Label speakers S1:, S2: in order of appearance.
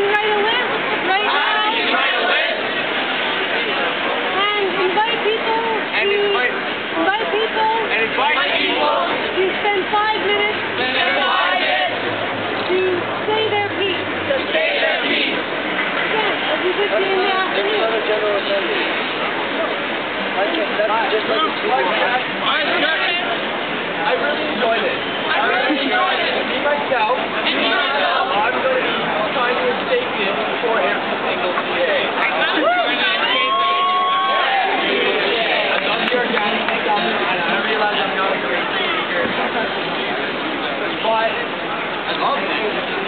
S1: can write a list. Uh. You can write a list. And invite people. And to, invite. Invite people. And invite people. You spend five minutes. Spend five minutes. To say their piece. To say their piece. Yes, as you could see in the afternoon. General assembly. I
S2: just like love that.